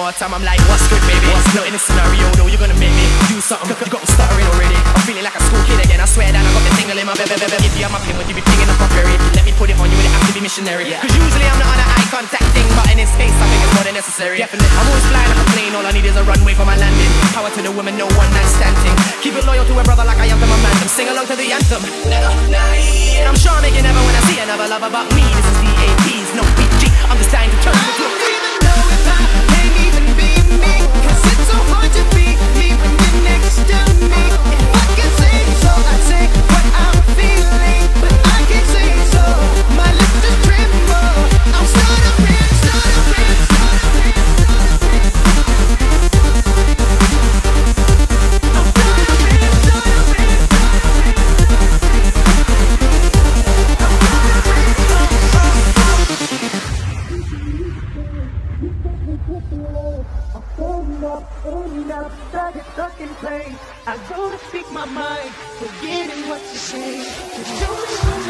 More time, I'm like, what's good, baby? What's not in the scenario, though? You're gonna make me do something. You got me stuttering already. I'm feeling like a school kid again. I swear that I got the tingle in my baby, baby. If you have my pin, would you be pinging up a berry? Let me put it on you, would it have to be missionary? Cause usually I'm not on an eye contact thing, but in this space, I think it's more than necessary. Definitely. I'm always flying like a plane, all I need is a runway for my landing. Power to the women, no one night standing. Keep it loyal to a brother like I am to my man. Sing along to the anthem. I'm sure I make you never when I see another lover but me. This is DAP's, no BG. I'm just dying to turn up, end up, stuck and stuck in pain. I go to speak my mind, forgetting what you say. Just